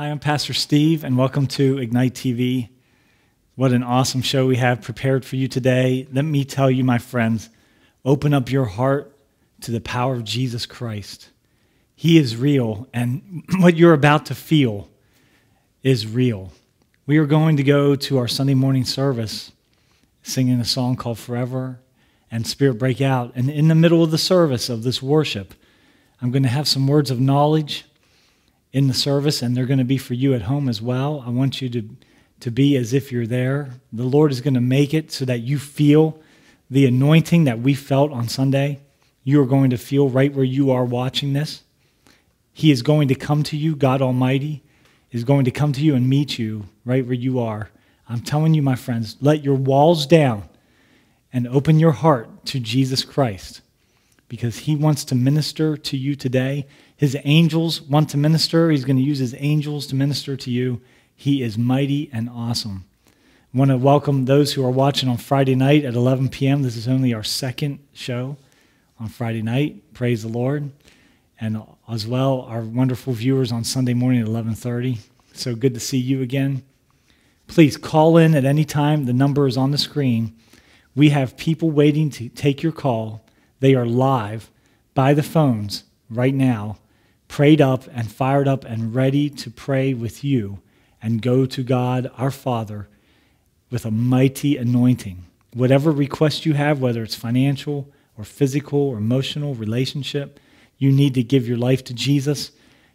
Hi, I'm Pastor Steve, and welcome to Ignite TV. What an awesome show we have prepared for you today. Let me tell you, my friends, open up your heart to the power of Jesus Christ. He is real, and what you're about to feel is real. We are going to go to our Sunday morning service singing a song called Forever and Spirit Break Out. And in the middle of the service of this worship, I'm going to have some words of knowledge in the service, and they're going to be for you at home as well. I want you to, to be as if you're there. The Lord is going to make it so that you feel the anointing that we felt on Sunday. You are going to feel right where you are watching this. He is going to come to you, God Almighty is going to come to you and meet you right where you are. I'm telling you, my friends, let your walls down and open your heart to Jesus Christ because he wants to minister to you today. His angels want to minister. He's going to use his angels to minister to you. He is mighty and awesome. I want to welcome those who are watching on Friday night at 11 p.m. This is only our second show on Friday night. Praise the Lord. And as well, our wonderful viewers on Sunday morning at 11:30. So good to see you again. Please call in at any time. The number is on the screen. We have people waiting to take your call. They are live by the phones right now, prayed up and fired up and ready to pray with you and go to God, our Father, with a mighty anointing. Whatever request you have, whether it's financial or physical or emotional, relationship, you need to give your life to Jesus.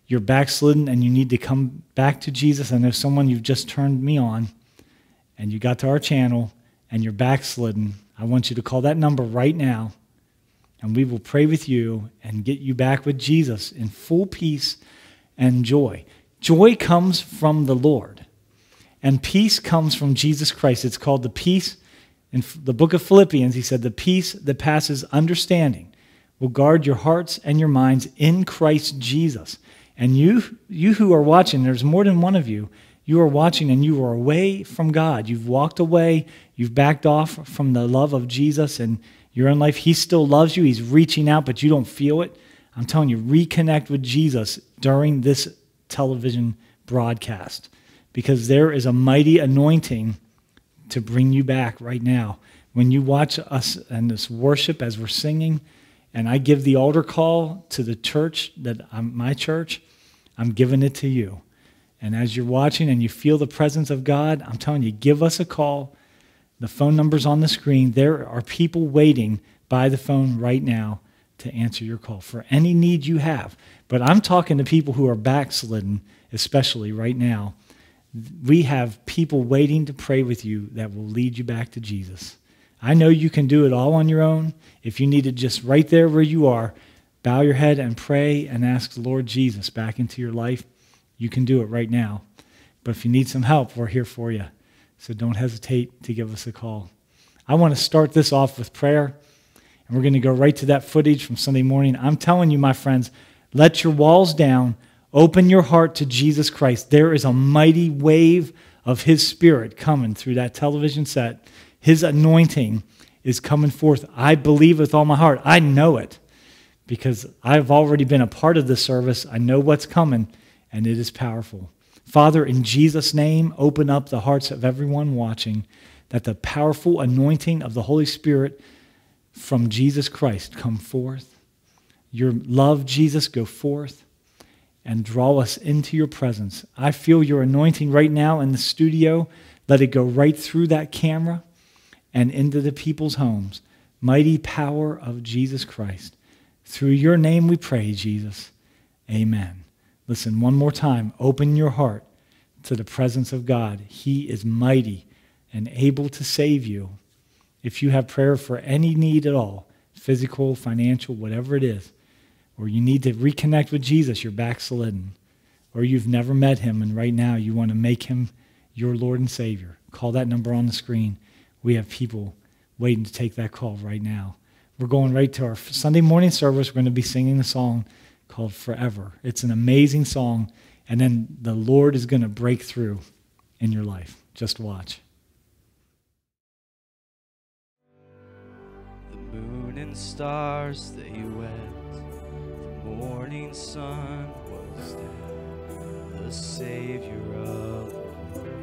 You're backslidden and you need to come back to Jesus. I know someone you've just turned me on and you got to our channel and you're backslidden. I want you to call that number right now and we will pray with you and get you back with Jesus in full peace and joy. Joy comes from the Lord, and peace comes from Jesus Christ. It's called the peace. In the book of Philippians, he said, The peace that passes understanding will guard your hearts and your minds in Christ Jesus. And you, you who are watching, there's more than one of you, you are watching and you are away from God. You've walked away, you've backed off from the love of Jesus, and your own life. He still loves you. He's reaching out, but you don't feel it. I'm telling you, reconnect with Jesus during this television broadcast because there is a mighty anointing to bring you back right now. When you watch us and this worship as we're singing, and I give the altar call to the church that I'm my church, I'm giving it to you. And as you're watching and you feel the presence of God, I'm telling you, give us a call the phone number's on the screen. There are people waiting by the phone right now to answer your call for any need you have. But I'm talking to people who are backslidden, especially right now. We have people waiting to pray with you that will lead you back to Jesus. I know you can do it all on your own. If you need to just right there where you are, bow your head and pray and ask the Lord Jesus back into your life, you can do it right now. But if you need some help, we're here for you. So don't hesitate to give us a call. I want to start this off with prayer, and we're going to go right to that footage from Sunday morning. I'm telling you, my friends, let your walls down, open your heart to Jesus Christ. There is a mighty wave of His Spirit coming through that television set. His anointing is coming forth. I believe with all my heart. I know it because I've already been a part of the service. I know what's coming, and it is powerful. Father, in Jesus' name, open up the hearts of everyone watching that the powerful anointing of the Holy Spirit from Jesus Christ come forth. Your love, Jesus, go forth and draw us into your presence. I feel your anointing right now in the studio. Let it go right through that camera and into the people's homes. Mighty power of Jesus Christ. Through your name we pray, Jesus. Amen. Listen, one more time. Open your heart to the presence of God. He is mighty and able to save you. If you have prayer for any need at all, physical, financial, whatever it is, or you need to reconnect with Jesus, you're backslidden, or you've never met him and right now you want to make him your Lord and Savior, call that number on the screen. We have people waiting to take that call right now. We're going right to our Sunday morning service. We're going to be singing a song called Forever. It's an amazing song, and then the Lord is going to break through in your life. Just watch. The moon and stars they wept, the morning sun was dead. the Savior of the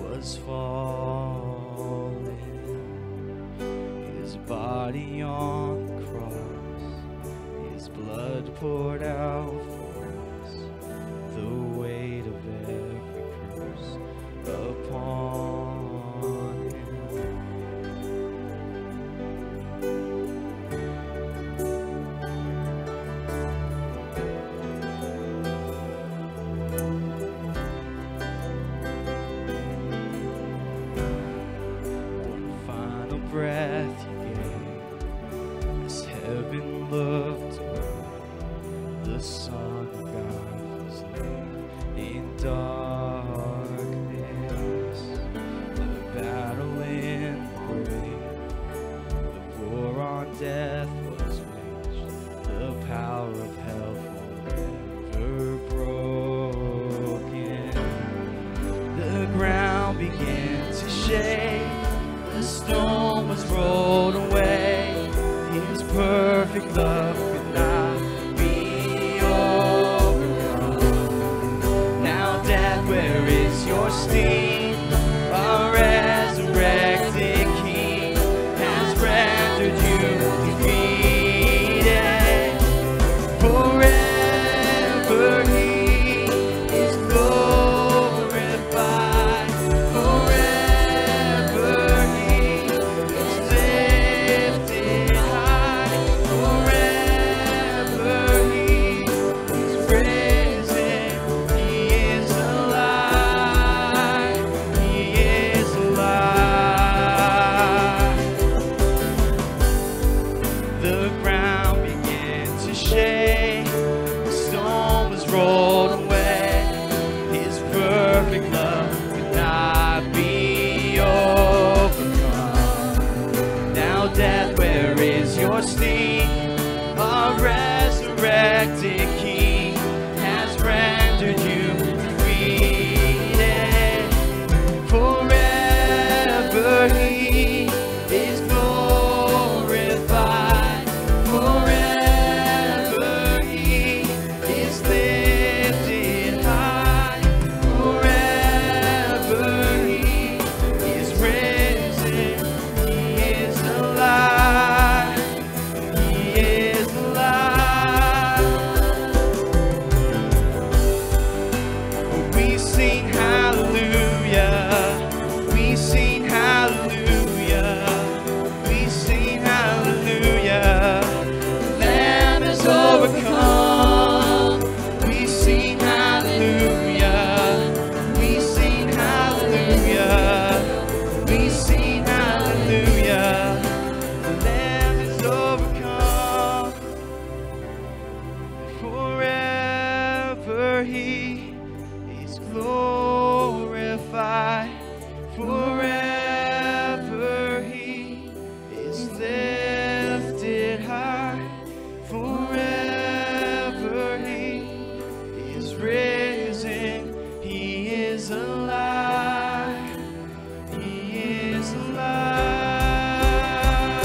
was fallen. His body on poured out for us, the weight of every curse upon death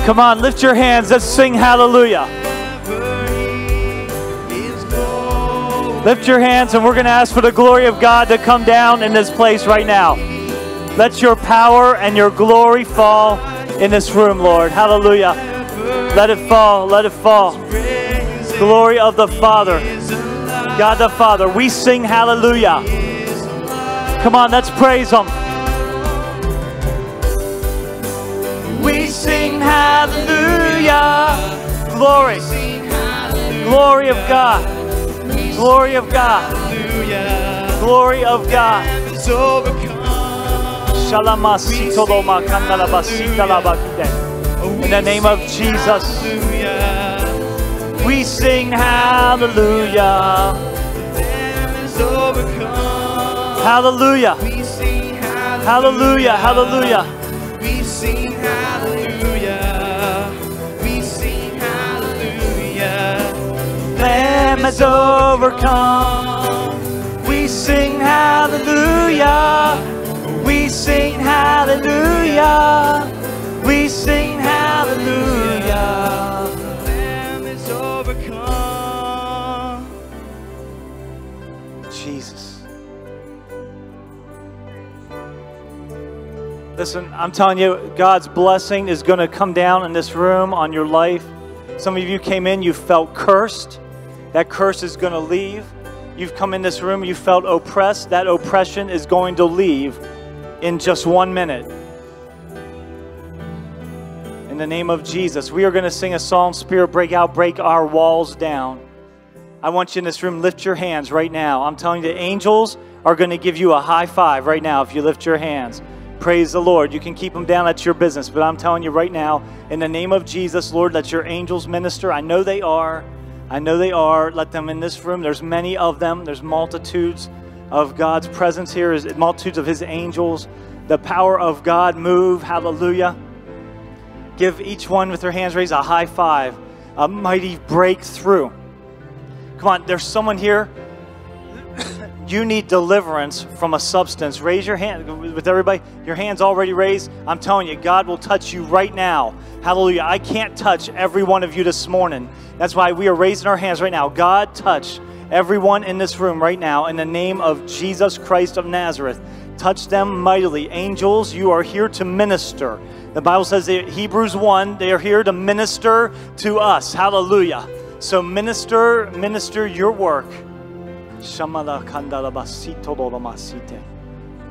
Come on, lift your hands. Let's sing hallelujah. Lift your hands, and we're going to ask for the glory of God to come down in this place right now. Let your power and your glory fall in this room, Lord. Hallelujah. Let it fall. Let it fall. Glory of the Father. God the Father. We sing hallelujah. Come on, let's praise Him. Sing hallelujah. Glory. Glory of God. Glory of God. Glory of God. Is overcome. Shalamasitoloma kandalabasitalabakide. In the name of Jesus, we sing hallelujah. Lamb is overcome. Hallelujah. Hallelujah. Hallelujah. We sing hallelujah. Lamb has overcome. We sing hallelujah. We sing hallelujah. We sing hallelujah. The Lamb has overcome. Jesus. Listen, I'm telling you, God's blessing is going to come down in this room on your life. Some of you came in, you felt cursed. That curse is going to leave. You've come in this room, you felt oppressed. That oppression is going to leave in just one minute. In the name of Jesus, we are going to sing a song, Spirit Break Out, Break Our Walls Down. I want you in this room, lift your hands right now. I'm telling you, the angels are going to give you a high five right now if you lift your hands. Praise the Lord. You can keep them down, that's your business. But I'm telling you right now, in the name of Jesus, Lord, let your angels minister. I know they are. I know they are. Let them in this room. There's many of them. There's multitudes of God's presence here, is multitudes of his angels. The power of God move. Hallelujah. Give each one with their hands raised a high five, a mighty breakthrough. Come on, there's someone here you need deliverance from a substance, raise your hand with everybody. Your hand's already raised. I'm telling you, God will touch you right now. Hallelujah. I can't touch every one of you this morning. That's why we are raising our hands right now. God, touch everyone in this room right now in the name of Jesus Christ of Nazareth. Touch them mightily. Angels, you are here to minister. The Bible says Hebrews 1, they are here to minister to us. Hallelujah. So minister, minister your work.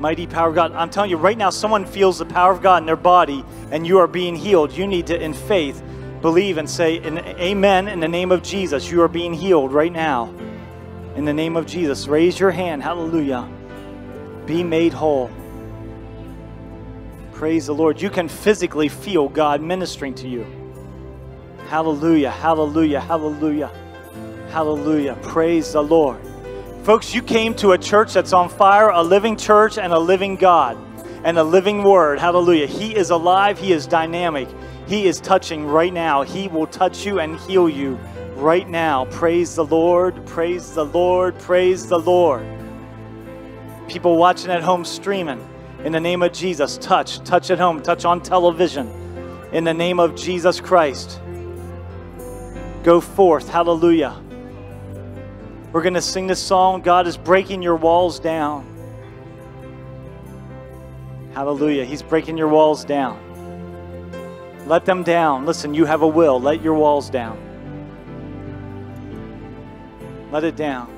Mighty power of God. I'm telling you right now, someone feels the power of God in their body and you are being healed. You need to, in faith, believe and say, Amen, in the name of Jesus. You are being healed right now. In the name of Jesus. Raise your hand. Hallelujah. Be made whole. Praise the Lord. You can physically feel God ministering to you. Hallelujah. Hallelujah. Hallelujah. Hallelujah. Praise the Lord. Folks, you came to a church that's on fire, a living church, and a living God, and a living word. Hallelujah. He is alive, He is dynamic, He is touching right now. He will touch you and heal you right now. Praise the Lord, praise the Lord, praise the Lord. People watching at home streaming, in the name of Jesus, touch, touch at home, touch on television, in the name of Jesus Christ. Go forth, hallelujah. We're going to sing this song God is breaking your walls down. Hallelujah. He's breaking your walls down. Let them down. Listen, you have a will. Let your walls down. Let it down.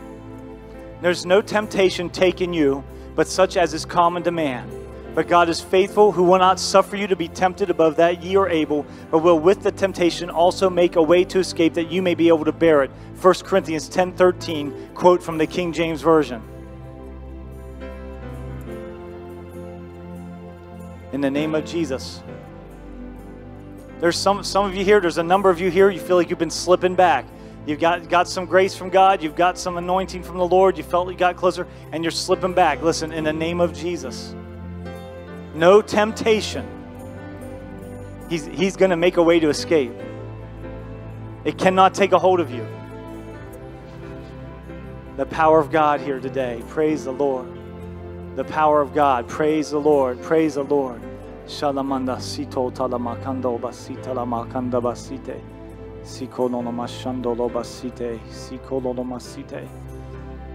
There's no temptation taken you, but such as is common to man. But God is faithful, who will not suffer you to be tempted above that ye are able, but will with the temptation also make a way to escape that you may be able to bear it. 1 Corinthians 10:13, quote from the King James Version. In the name of Jesus. There's some some of you here, there's a number of you here, you feel like you've been slipping back. You've got, got some grace from God, you've got some anointing from the Lord, you felt you got closer, and you're slipping back. Listen, in the name of Jesus no temptation, he's, he's going to make a way to escape. It cannot take a hold of you. The power of God here today. Praise the Lord. The power of God. Praise the Lord. Praise the Lord. Shalamanda sito talamakando basita lamakanda basite. Sikolonomashando basite. Sikolonomasite.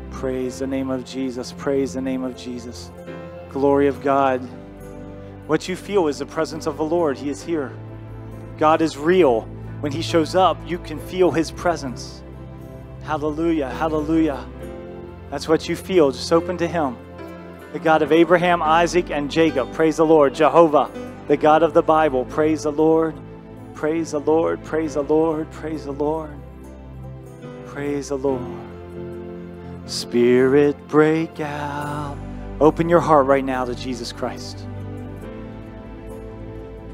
Praise the name of Jesus. Praise the name of Jesus. Glory of God. What you feel is the presence of the Lord. He is here. God is real. When He shows up, you can feel His presence. Hallelujah, hallelujah. That's what you feel. Just open to Him. The God of Abraham, Isaac, and Jacob. Praise the Lord. Jehovah, the God of the Bible. Praise the Lord. Praise the Lord. Praise the Lord. Praise the Lord. Praise the Lord. Spirit, break out. Open your heart right now to Jesus Christ.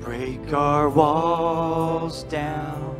Break our walls down.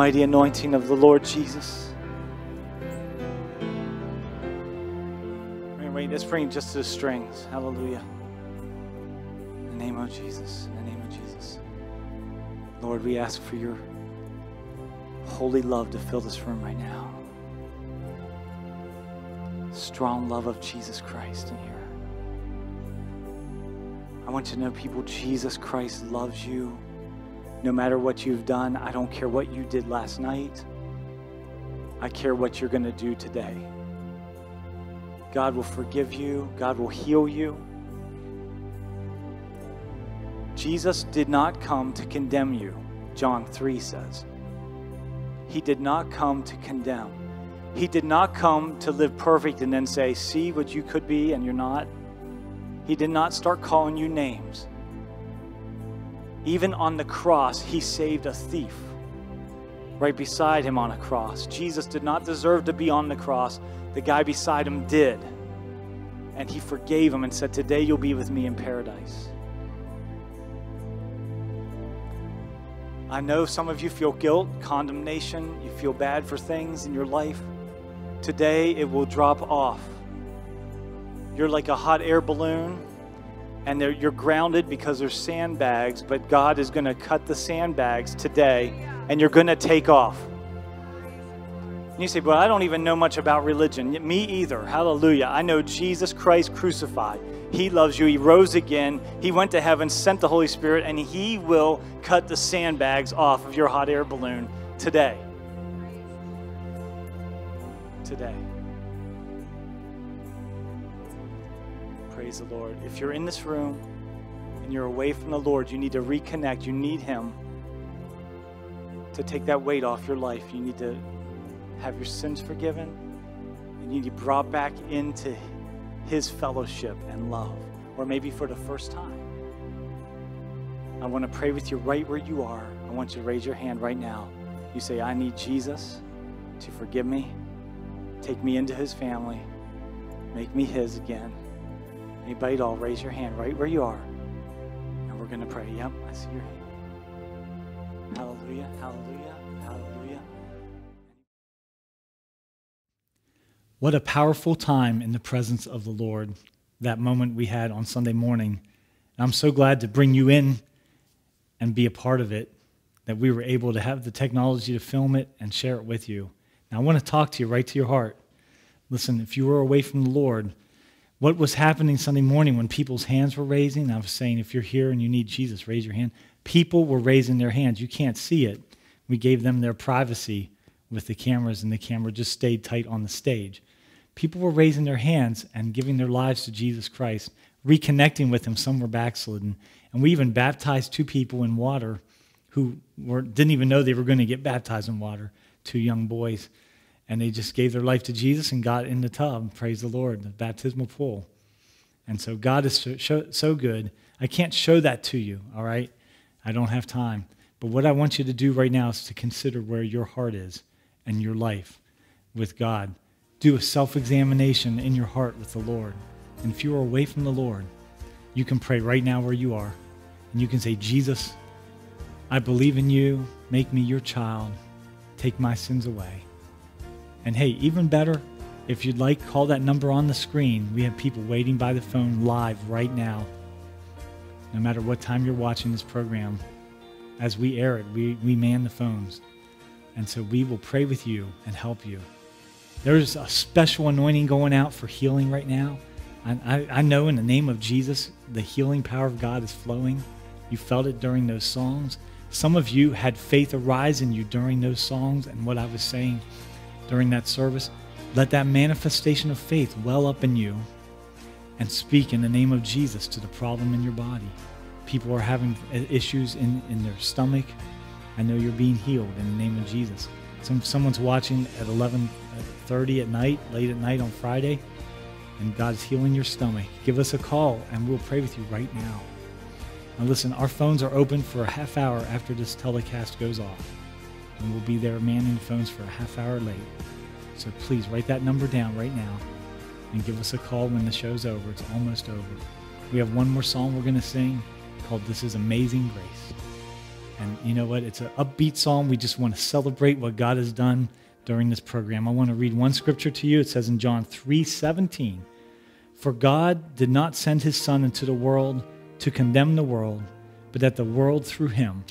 Mighty anointing of the Lord Jesus. Wait, let's bring just to the strings. Hallelujah. In the name of Jesus. In the name of Jesus. Lord, we ask for your holy love to fill this room right now. Strong love of Jesus Christ in here. I want you to know, people, Jesus Christ loves you. No matter what you've done, I don't care what you did last night. I care what you're going to do today. God will forgive you, God will heal you. Jesus did not come to condemn you, John 3 says. He did not come to condemn. He did not come to live perfect and then say, See what you could be and you're not. He did not start calling you names. Even on the cross, he saved a thief right beside him on a cross. Jesus did not deserve to be on the cross, the guy beside him did. And he forgave him and said, Today you'll be with me in paradise. I know some of you feel guilt, condemnation, you feel bad for things in your life. Today it will drop off. You're like a hot air balloon and you're grounded because there's sandbags, but God is going to cut the sandbags today and you're going to take off. And you say, But I don't even know much about religion. Me either. Hallelujah. I know Jesus Christ crucified. He loves you. He rose again. He went to heaven, sent the Holy Spirit, and He will cut the sandbags off of your hot air balloon today. Today. Praise the Lord. If you're in this room and you're away from the Lord, you need to reconnect. You need Him to take that weight off your life. You need to have your sins forgiven. You need to be brought back into His fellowship and love, or maybe for the first time. I want to pray with you right where you are. I want you to raise your hand right now. You say, I need Jesus to forgive me, take me into His family, make me His again. Anybody at all, raise your hand right where you are. And we're going to pray. Yep, I see your hand. Hallelujah, hallelujah, hallelujah. What a powerful time in the presence of the Lord, that moment we had on Sunday morning. And I'm so glad to bring you in and be a part of it, that we were able to have the technology to film it and share it with you. Now, I want to talk to you right to your heart. Listen, if you were away from the Lord, what was happening Sunday morning when people's hands were raising? I was saying, if you're here and you need Jesus, raise your hand. People were raising their hands. You can't see it. We gave them their privacy with the cameras, and the camera just stayed tight on the stage. People were raising their hands and giving their lives to Jesus Christ, reconnecting with Him. Some were backslidden. And we even baptized two people in water who were, didn't even know they were going to get baptized in water, two young boys and they just gave their life to Jesus and got in the tub. Praise the Lord, the baptismal pool. And so God is so, so, good. I can't show that to you, all right? I don't have time. But what I want you to do right now is to consider where your heart is and your life with God. Do a self examination in your heart with the Lord. And if you are away from the Lord, you can pray right now where you are. And you can say, Jesus, I believe in you. Make me your child. Take my sins away. And hey, even better, if you'd like, call that number on the screen. We have people waiting by the phone live right now. No matter what time you're watching this program, as we air it, we, we man the phones. And so we will pray with you and help you. There's a special anointing going out for healing right now. I, I, I know in the name of Jesus, the healing power of God is flowing. You felt it during those songs. Some of you had faith arise in you during those songs and what I was saying during that service, let that manifestation of faith well up in you and speak in the name of Jesus to the problem in your body. People are having issues in, in their stomach. I know you're being healed in the name of Jesus. Some, someone's watching at 11.30 at night, late at night on Friday, and God's healing your stomach. Give us a call, and we'll pray with you right now. Now listen, our phones are open for a half hour after this telecast goes off and we'll be there manning the phones for a half hour late. So please write that number down right now and give us a call when the show's over. It's almost over. We have one more song we're going to sing called This is Amazing Grace. And you know what? It's an upbeat song. We just want to celebrate what God has done during this program. I want to read one scripture to you. It says in John 3 17, For God did not send his Son into the world to condemn the world, but that the world through him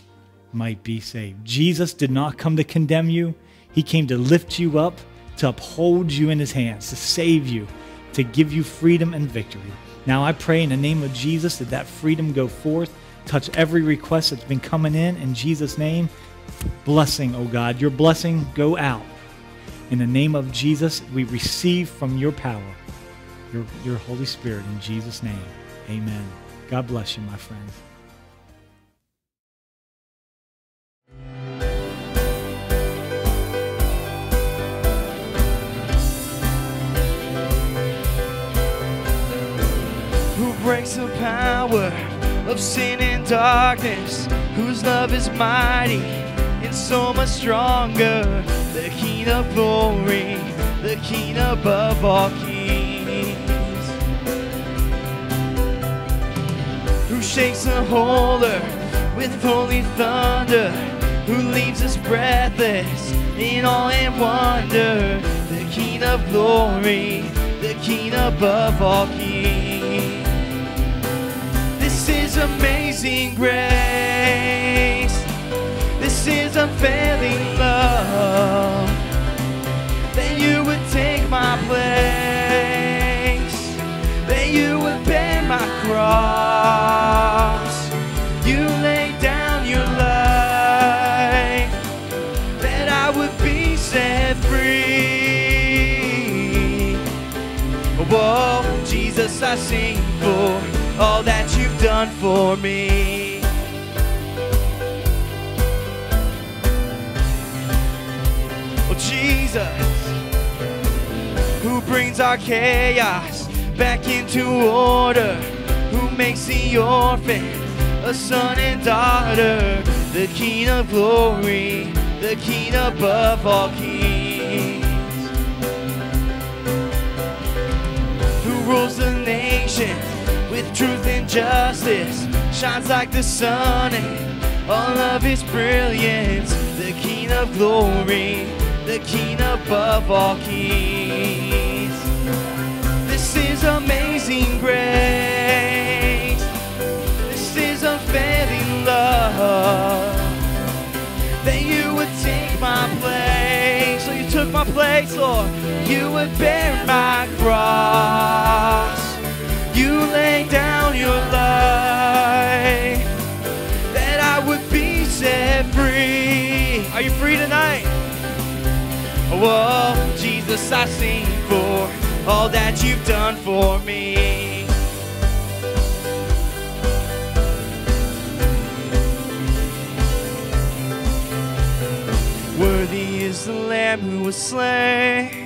might be saved. Jesus did not come to condemn you, he came to lift you up, to uphold you in his hands, to save you, to give you freedom and victory. Now I pray in the name of Jesus that that freedom go forth, touch every request that's been coming in in Jesus' name. Blessing, oh God, your blessing go out. In the name of Jesus, we receive from your power, your, your Holy Spirit, in Jesus' name. Amen. God bless you, my friends. Breaks the power of sin and darkness, whose love is mighty and so much stronger. The King of glory, the King above all kings, who shakes the whole earth with holy thunder, who leaves us breathless in awe and wonder. The King of glory, the King above all kings. Is amazing grace. This is unfailing love. That you would take my place. That you would bear my cross. You laid down your life. That I would be set free. Whoa, Jesus, I sing for all that you've done for me. Oh, Jesus, who brings our chaos back into order, who makes the orphan a son and daughter, the King of glory, the King above all kings. who rules the nations truth and justice, shines like the sun and all of his brilliance. The King of glory, the King above all kings. This is amazing grace. This is unfailing love. That you would take my place. So you took my place, Lord. You would bear my cross. You lay down your life. That I would be set free. Are you free tonight? Whoa, Jesus, I sing for all that you've done for me. Worthy is the Lamb who was slain.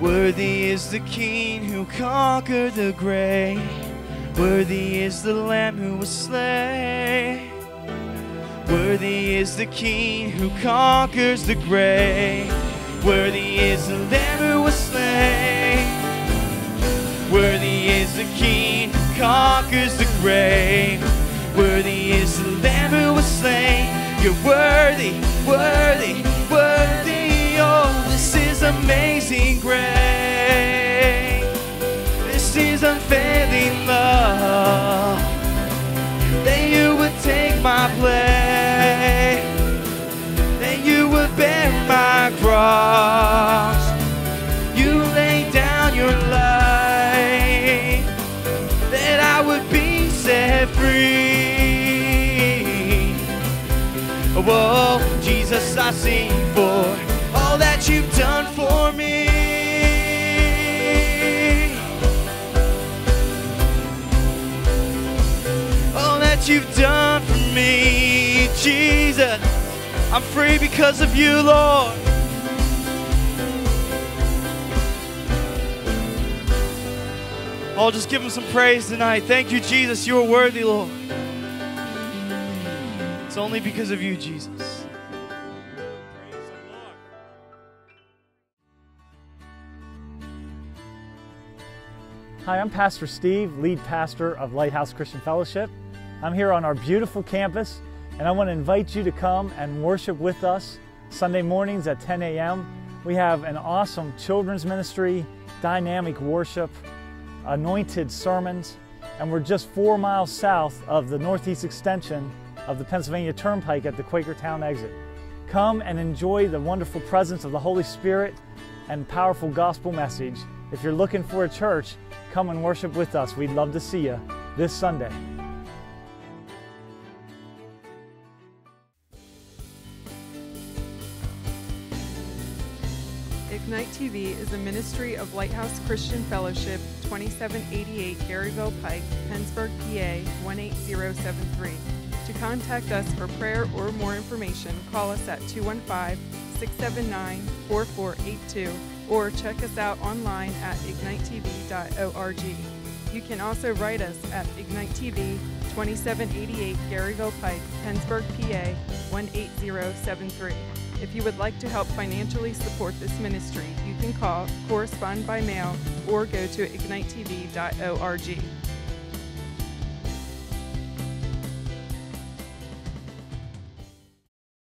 Worthy is the King who conquered the grave. Worthy is the Lamb who was slain. Worthy is the King who conquers the grave. Worthy is the Lamb who was slain. Worthy is the King who conquers the grave. Worthy is the Lamb who was slain. You're worthy, worthy, I sing for all that you've done for me. All that you've done for me, Jesus. I'm free because of you, Lord. Oh, just give him some praise tonight. Thank you, Jesus. You are worthy, Lord. It's only because of you, Jesus. Hi, I'm Pastor Steve, lead pastor of Lighthouse Christian Fellowship. I'm here on our beautiful campus, And I want to invite you to come and worship with us Sunday mornings at 10 a.m. We have an awesome children's ministry, dynamic worship, anointed sermons, and we're just four miles south of the northeast extension of the Pennsylvania Turnpike at the Quakertown exit. Come and enjoy the wonderful presence of the Holy Spirit and powerful gospel message. If you're looking for a church, come and worship with us. We'd love to see you this Sunday. Ignite TV is a ministry of Lighthouse Christian Fellowship, 2788 Geryville Pike, Pennsburg, PA 18073. To contact us for prayer or more information, call us at 215 679 4482 or check us out online at ignitetv.org. You can also write us at Ignite TV, 2788 Geryville Pike, Pennsburg, PA 18073. If you would like to help financially support this ministry, you can call, correspond by mail, or go to ignitetv.org.